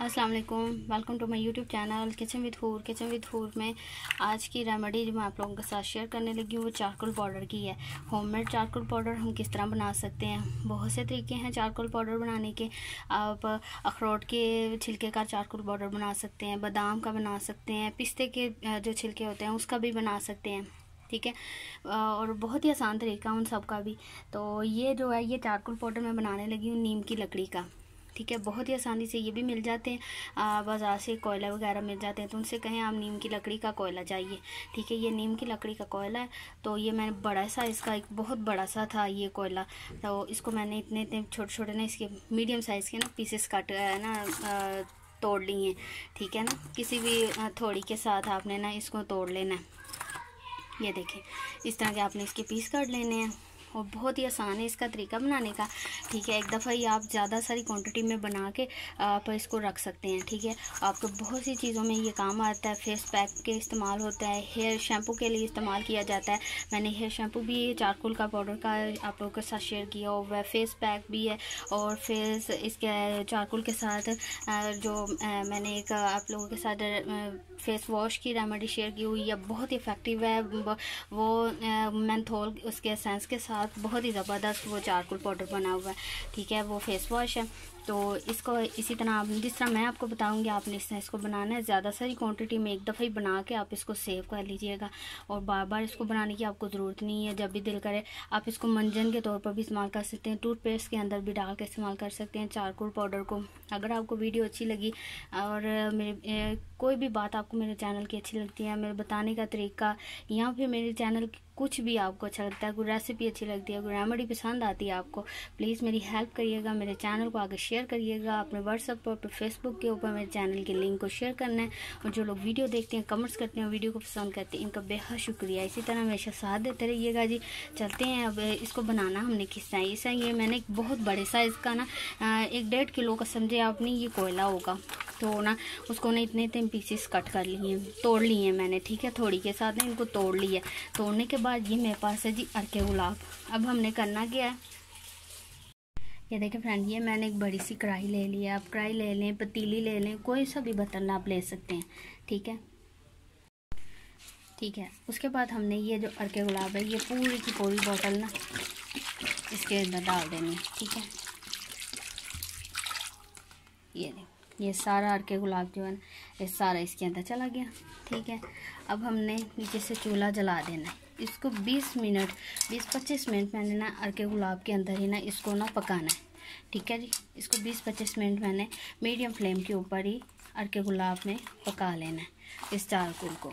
अस्सलाम वालेकुम to my YouTube channel, kitchen with food kitchen with food में आज की रेमेडी जो मैं आप लोगों के साथ शेयर करने लगी हूँ, वो चारकोल पाउडर की है। होममेड चारकोल पाउडर हम किस तरह बना सकते हैं? बहुत से तरीके हैं चारकोल पाउडर बनाने के। आप अखरोट के छिलके का चारकोल पाउडर बना सकते हैं, बादाम का बना सकते हैं, पिस्ते के जो छिलके होते हैं, उसका भी बना सकते हैं, ठीक है? और बहुत ही आसान तरीका उन सब का भी। तो ये जो है, ये चारकोल पाउडर मैं बनाने लगी हूँ नीम की लकड़ी का। ठीक है, बहुत ही आसानी से ये भी मिल जाते हैं। बाज़ार से कोयला वगैरह मिल जाते हैं तो उनसे कहें, आप नीम की लकड़ी का कोयला चाहिए। ठीक है, ये नीम की लकड़ी का कोयला है तो ये मैंने बड़ा सा इसका एक बहुत बड़ा सा था ये कोयला। तो इसको मैंने इतने इतने छोटे छोटे ना इसके मीडियम साइज़ के ना पीसेस काट ना तोड़ ली हैं। ठीक है ना, किसी भी थोड़ी के साथ आपने ना इसको तोड़ लेना है। ये देखें, इस तरह के आपने इसके पीस काट लेने हैं। और बहुत ही आसान है इसका तरीका बनाने का। ठीक है, एक दफ़ा ही आप ज़्यादा सारी क्वांटिटी में बना के आप इसको रख सकते हैं, ठीक है? आपको बहुत सी चीज़ों में ये काम आता है फेस पैक के इस्तेमाल होता है हेयर शैम्पू के लिए इस्तेमाल किया जाता है। मैंने हेयर शैम्पू भी चारकोल का पाउडर का आप लोगों के साथ शेयर किया और फेस पैक भी है और फेस इसके चारकोल के साथ जो मैंने एक आप लोगों के साथ फेस वॉश की रेमेडी शेयर की हुई है, बहुत ही इफ़ेक्टिव है। वो मैंथोल उसके सेंस के साथ साथ बहुत ही ज़बरदस्त वो चारकोल पाउडर बना हुआ है। ठीक है, वो फेस वॉश है। तो इसको इसी तरह आप, जिस तरह मैं आपको बताऊँगी, आपने इस तरह इसको बनाना है, ज़्यादा सारी क्वांटिटी में एक दफ़ा ही बना के आप इसको सेव कर लीजिएगा। और बार बार इसको बनाने की आपको ज़रूरत नहीं है, जब भी दिल करे, आप इसको मंजन के तौर पर भी इस्तेमाल कर सकते हैं टूथपेस्ट के अंदर भी डाल के इस्तेमाल कर सकते हैं चारकोल पाउडर को। अगर आपको वीडियो अच्छी लगी, और मेरे कोई भी बात आपको मेरे चैनल की अच्छी लगती है, मेरे बताने का तरीका, या फिर मेरे चैनल कुछ भी आपको अच्छा लगता है, कोई रेसिपी अच्छी लगती है, कोई रेमेडी पसंद आती है आपको प्लीज़ मेरी हेल्प करिएगा, मेरे चैनल को आगे शेयर करिएगा, अपने व्हाट्सअप पर अपने फेसबुक के ऊपर मेरे चैनल के लिंक को शेयर करना है, और जो लोग वीडियो देखते हैं कमेंट्स करते हैं वीडियो को पसंद करते हैं, इनका बेहद शुक्रिया। इसी तरह हमेशा साथ देते रहिएगा जी। चलते हैं अब, इसको बनाना हमने किस तरह इस ये मैंने एक बहुत बड़े साइज़ का ना एक डेढ़ किलो का समझे आपने, ये कोयला होगा। तो ना उसको ना इतने इतने पीसेस कट कर लिए तोड़ लिए हैं मैंने, ठीक है? थोड़ी के साथ ना इनको तोड़ लिया तोड़ने के बाद ये मेरे पास है जी अरके गुलाब। अब हमने करना क्या है? ये देखें फ्रेंड ये मैंने एक बड़ी सी कढ़ाई ले ली है। आप कढ़ाई ले लें, पतीली ले लें, कोई सा भी बर्तन आप ले सकते हैं, ठीक है? ठीक है, उसके बाद हमने ये जो अरके गुलाब है, ये पूरी की पूरी बोतल ना इसके अंदर डाल देनी ठीक है? ये देख। ये सारा अरके गुलाब जो है ये सारा इसके अंदर चला गया। ठीक है, अब हमने नीचे से चूल्हा जला देना है। इसको 20 मिनट 20-25 मिनट मैंने ना अरके गुलाब के अंदर ही ना इसको ना पकाना है। ठीक है जी, इसको 20-25 मिनट मैंने मीडियम फ्लेम के ऊपर ही अरके गुलाब में पका लेना है, इस चारकुल को।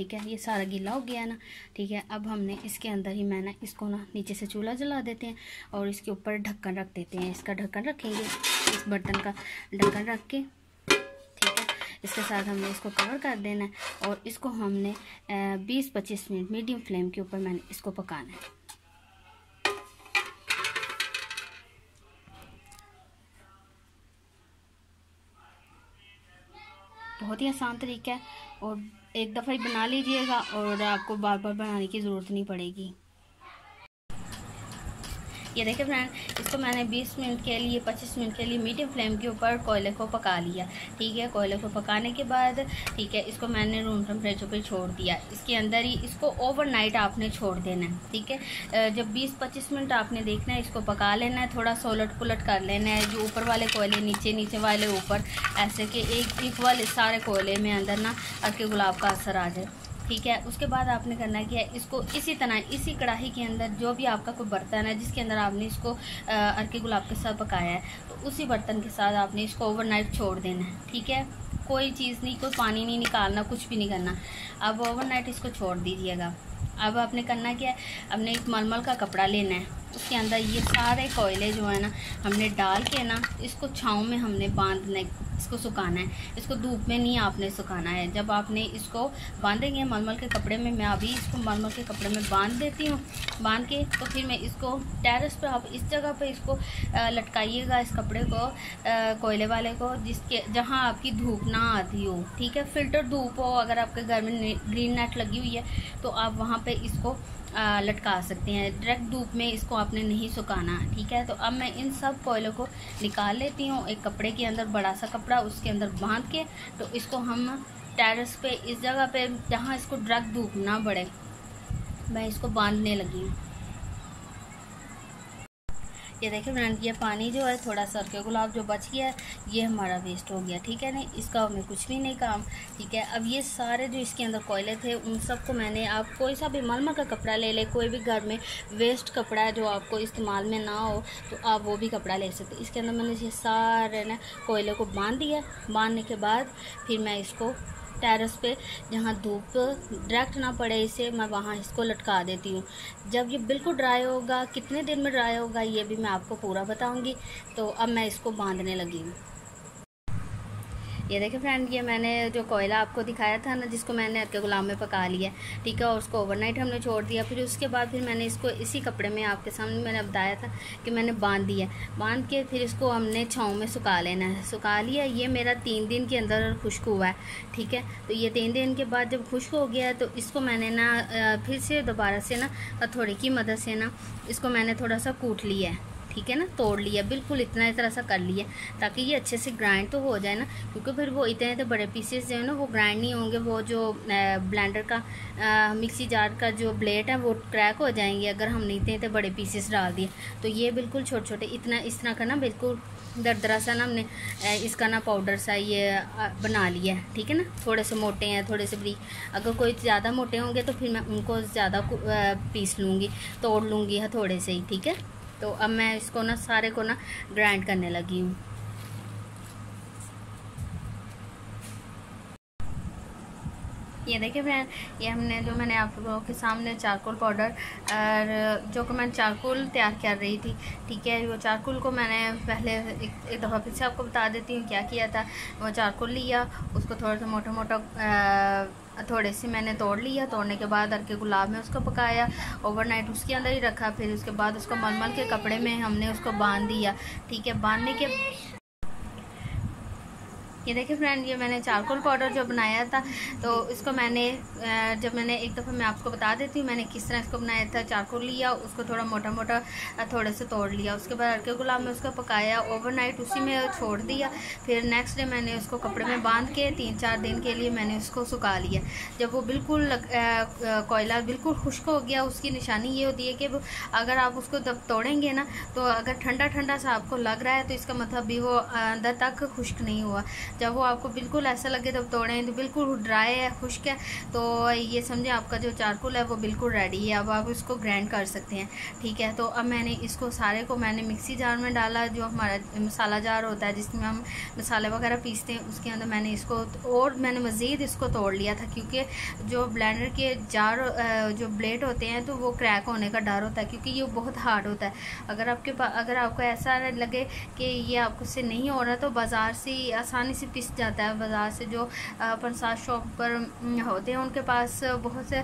ठीक है? ये सारा गीला हो गया है ना? ठीक है, अब हमने इसके अंदर ही मैंने इसको ना नीचे से चूल्हा जला देते हैं और इसके ऊपर ढक्कन रख देते हैं। इसका ढक्कन रखेंगे, इस बर्तन का ढक्कन रख के, ठीक है? इसके साथ हमने इसको कवर कर देना है और इसको हमने बीस पच्चीस मिनट मीडियम फ्लेम के ऊपर मैंने इसको पकाना है। बहुत ही आसान तरीका है और एक दफ़ा ही बना लीजिएगा और आपको बार बार बनाने की ज़रूरत नहीं पड़ेगी। ये देखिए फ्रेंड इसको मैंने 20 मिनट के लिए 25 मिनट के लिए मीडियम फ्लेम के ऊपर कोयले को पका लिया। ठीक है कोयले को पकाने के बाद, ठीक है, इसको मैंने रूम टेम्परेचर पे छोड़ दिया। इसके अंदर ही इसको ओवरनाइट आपने छोड़ देना है, ठीक है? जब 20-25 मिनट आपने देखना है, इसको पका लेना है, थोड़ा सोलट पुलट कर लेना है, जो ऊपर वाले कोयले नीचे नीचे वाले ऊपर, ऐसे कि एक एक वाले सारे कोयले में अंदर ना अरके गुलाब का असर आ जाए। ठीक है, उसके बाद आपने करना क्या है इसको इसी तरह इसी कढ़ाई के अंदर जो भी आपका कोई बर्तन है, जिसके अंदर आपने इसको अरके गुलाब के साथ पकाया है तो उसी बर्तन के साथ आपने इसको ओवरनाइट छोड़ देना है, ठीक है? कोई चीज़ नहीं, कोई पानी नहीं निकालना, कुछ भी नहीं करना। अब ओवरनाइट इसको छोड़ दीजिएगा। अब आपने करना क्या है आपने एक मलमल का कपड़ा लेना है, उसके अंदर ये सारे कोयले जो है ना, हमने डाल के ना, इसको छाँव में हमने बांधना इसको सुखाना है। इसको धूप में नहीं आपने सुखाना है। जब आपने इसको बांधेंगे मलमल के कपड़े में मैं अभी इसको मलमल के कपड़े में बाँध देती हूँ। बाँध के तो फिर मैं इसको टेरेस पर आप इस जगह पर इसको लटकाइएगा इस कपड़े को कोयले वाले को जिसके जहाँ आपकी धूप ना आती हो। ठीक है? फ़िल्टर धूप हो अगर आपके घर में ग्रीन नेट लगी हुई है तो आप वहाँ पर इसको आ, लटका सकते हैं। डायरेक्ट धूप में इसको आपने नहीं सुखाना। ठीक है? तो अब मैं इन सब कोयलों को निकाल लेती हूँ। एक कपड़े के अंदर बड़ा सा कपड़ा उसके अंदर बाँध के तो इसको हम टेरेस पे, इस जगह पे जहाँ इसको ड्रग धूप ना बढ़े मैं इसको बांधने लगी हूँ। ये देखिए फ्रेंड ये पानी जो है, थोड़ा सर के गुलाब जो बच गया है ये हमारा वेस्ट हो गया, ठीक है ना? इसका हमें कुछ भी नहीं काम, ठीक है? अब ये सारे जो इसके अंदर कोयले थे, उन सबको मैंने आप कोई सा भी मलमा का कपड़ा ले ले, कोई भी घर में वेस्ट कपड़ा है जो आपको इस्तेमाल में ना हो तो आप वो भी कपड़ा ले सकते इसके अंदर मैंने ये सारे ना कोयले को बाँध दिया। बांधने के बाद फिर मैं इसको टेरेस पे, जहाँ धूप डायरेक्ट ना पड़े इसे, मैं वहाँ इसको लटका देती हूँ। जब ये बिल्कुल ड्राई होगा, कितने दिन में ड्राई होगा, ये भी मैं आपको पूरा बताऊँगी। तो अब मैं इसको बांधने लगी हूँ। ये देखिए फ्रेंड ये मैंने जो कोयला आपको दिखाया था ना, जिसको मैंने अरके गुलाम में पका लिया ठीक है, और उसको ओवरनाइट हमने छोड़ दिया। फिर उसके बाद फिर मैंने इसको इसी कपड़े में आपके सामने मैंने बताया था कि मैंने बाँध दिया बाँध के फिर इसको हमने छाँव में सुखा लेना है। सुखा लिया, ये मेरा तीन दिन के अंदर खुश्क हुआ है, ठीक है। तो ये तीन दिन के बाद जब खुश्क हो गया तो इसको मैंने ना फिर से दोबारा से ना थोड़ी की मदद से ना, इसको मैंने थोड़ा सा कूट लिया है। ठीक है ना, तोड़ लिया, बिल्कुल इतना तरह सा कर लिया, ताकि ये अच्छे से ग्राइंड तो हो जाए ना, क्योंकि फिर वो इतने इतने बड़े पीसेस जो है ना, वो ग्राइंड नहीं होंगे, वो जो ब्लेंडर का मिक्सी जार का जो ब्लेड है, वो क्रैक हो जाएँगे अगर हमने इतने इतने बड़े पीसेस डाल दिए। तो ये बिल्कुल छोटे छोटे इतना, इस तरह का ना, बिल्कुल दरदरा सा ना हमने इसका ना पाउडर सा ये बना लिया है, ठीक है ना? थोड़े से मोटे हैं, थोड़े से बड़ी अगर कोई ज़्यादा मोटे होंगे तो फिर मैं उनको ज़्यादा पीस लूँगी, तोड़ लूँगी थोड़े से ही, ठीक है? तो अब मैं इसको ना सारे को ना ग्राइंड करने लगी हूँ। ये देखिए फ्रेंड ये हमने जो मैंने आप लोगों के सामने चारकोल पाउडर और जो कि मैं चारकोल तैयार कर रही थी ठीक है? वो चारकोल को मैंने पहले एक, एक दफ़ा फिर से आपको बता देती हूँ क्या किया था। वो चारकोल लिया उसको थोड़ा सा मोटा मोटा थोड़े से मैंने तोड़ लिया। तोड़ने के बाद अरके गुलाब में उसको पकाया ओवरनाइट उसके अंदर ही रखा। फिर उसके बाद उसको मलमल के कपड़े में हमने उसको बाँध दिया ठीक है? बांधने के ये देखिए फ्रेंड ये मैंने चारकोल पाउडर जो बनाया था तो इसको मैंने जब मैंने एक दफ़ा मैं आपको बता देती हूँ, मैंने किस तरह इसको बनाया था चारकोल लिया, उसको थोड़ा मोटा मोटा थोड़े से तोड़ लिया, उसके बाद अड़के गुलाब में उसको पकाया ओवरनाइट उसी में छोड़ दिया, फिर नेक्स्ट डे मैंने उसको कपड़े में बाँध के तीन चार दिन के लिए मैंने उसको सुखा लिया। जब वो बिल्कुल कोयला बिल्कुल खुश्क हो गया, उसकी निशानी ये होती है कि अगर आप उसको जब तोड़ेंगे ना तो अगर ठंडा ठंडा सा आपको लग रहा है तो इसका मतलब भी वो अंदर तक खुश्क नहीं हुआ। जब वो आपको बिल्कुल ऐसा लगे तब तोड़ें तो बिल्कुल ड्राई है, खुश्क है तो ये समझें आपका जो चारकुल है वो बिल्कुल रेडी है, अब आप इसको ग्राइंड कर सकते हैं, ठीक है? तो अब मैंने इसको सारे को मैंने मिक्सी जार में डाला, जो हमारा मसाला जार होता है, जिसमें हम मसाले वगैरह पीसते हैं, उसके अंदर मैंने इसको और मैंने मज़ीद इसको तोड़ लिया था, क्योंकि जो ब्लेंडर के जार जो ब्लेड होते हैं तो वो क्रैक होने का डर होता है, क्योंकि ये बहुत हार्ड होता है। अगर आपके पास अगर आपको ऐसा लगे कि ये आपको से नहीं हो रहा तो बाज़ार से आसानी से पिस जाता है बाज़ार से जो पंसार शॉप पर होते हैं, उनके पास बहुत से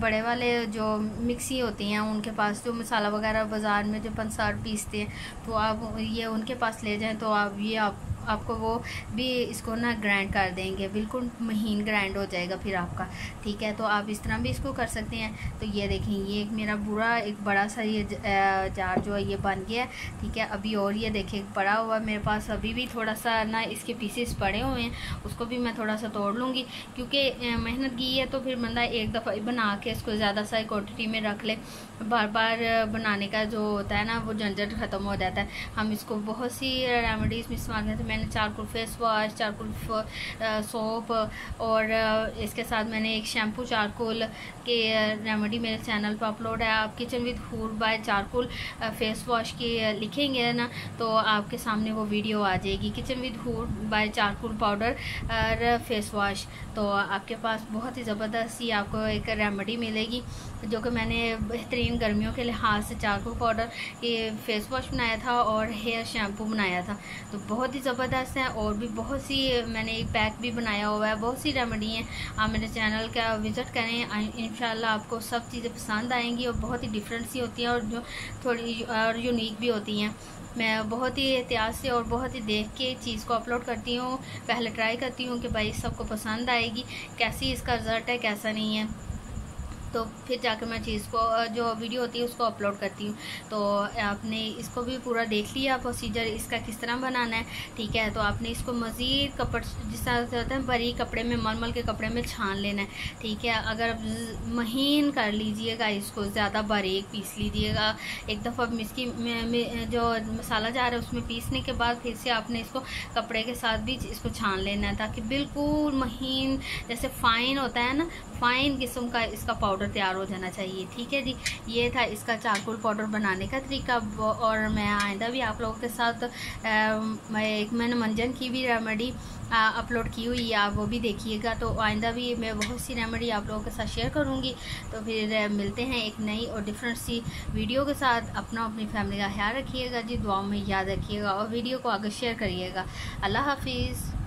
बड़े वाले जो मिक्सी होती हैं, उनके पास जो मसाला वगैरह बाज़ार में जो पंसार पीसते हैं तो आप ये उनके पास ले जाएँ तो आप, ये आप आपको वो भी इसको ना ग्राइंड कर देंगे, बिल्कुल महीन ग्राइंड हो जाएगा फिर आपका, ठीक है? तो आप इस तरह भी इसको कर सकते हैं। तो ये देखें, ये एक मेरा बुरा, एक बड़ा सा ये जार जो है, ये बन गया, ठीक है? अभी और ये देखें पड़ा हुआ मेरे पास, अभी भी थोड़ा सा ना इसके पीसेस पड़े हुए हैं, उसको भी मैं थोड़ा सा तोड़ लूँगी, क्योंकि मेहनत की है तो फिर बंदा एक दफ़ा बना के इसको ज़्यादा सा क्वान्टिटी में रख ले। बार बार बनाने का जो होता है ना, वो झंझट ख़त्म हो जाता है। हम इसको बहुत सी रेमेडीज़ में इस्तेमाल करते हैं। मैंने charcoal face wash charcoal soap और इसके साथ मैंने एक शैम्पू चारकुल के रेमेडी मेरे चैनल पर अपलोड है। आप kitchen with food by charcoal face wash की लिखेंगे ना? तो आपके सामने वो वीडियो आ जाएगी। Kitchen with food by charcoal powder और फेस वॉश तो आपके पास बहुत ही ज़बरदस्त ही आपको एक रेमेडी मिलेगी, जो कि मैंने बेहतरीन गर्मियों के लिहाज से चारकुल पाउडर ये फेस वॉश बनाया था और हेयर शैम्पू बनाया था। तो बहुत ही ज़बरदस्त ज़बरदस्त हैं और भी बहुत सी, मैंने एक पैक भी बनाया हुआ है, बहुत सी रेमेडी हैं। आप मेरे चैनल का विज़िट करें इन आपको सब चीज़ें पसंद आएँगी और बहुत ही डिफरेंट सी होती हैं और जो थोड़ी, और यूनिक भी होती हैं। मैं बहुत ही एहतियात से और बहुत ही देख के चीज़ को अपलोड करती हूँ। पहले ट्राई करती हूँ कि भाई सबको पसंद आएगी, कैसी इसका रिज़ल्ट है, कैसा नहीं है। तो फिर जाकर मैं चीज़ को जो वीडियो होती है उसको अपलोड करती हूँ। तो आपने इसको भी पूरा देख लिया प्रोसीजर इसका किस तरह बनाना है, ठीक है? तो आपने इसको मज़ीद कपड़, जिस तरह से होता है बरी कपड़े में, मलमल के कपड़े में छान लेना है, ठीक है? अगर महीन कर लीजिएगा इसको, ज़्यादा बारीक पीस लीजिएगा। एक दफ़ा मिसकी जो मसाला जा रहा है उसमें पीसने के बाद फिर से आपने इसको कपड़े के साथ भी इसको छान लेना है, ताकि बिल्कुल महीन, जैसे फ़ाइन होता है ना फ़ाइन किस्म का इसका पाउडर तैयार हो जाना चाहिए, ठीक है जी? ये था इसका चारकोल पाउडर बनाने का तरीका और मैं आइंदा भी आप लोगों के साथ मैं एक मैंने मंजन की भी रेमेडी अपलोड की हुई है वो भी देखिएगा। तो आइंदा भी मैं बहुत सी रेमेडी आप लोगों के साथ शेयर करूँगी। तो फिर मिलते हैं एक नई और डिफरेंट सी वीडियो के साथ। अपना अपनी फैमिली का ख्याल रखिएगा जी दुआ में याद रखिएगा और वीडियो को आगे शेयर करिएगा। अल्लाह हाफिज़।